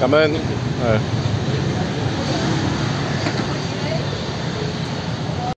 咱们嗯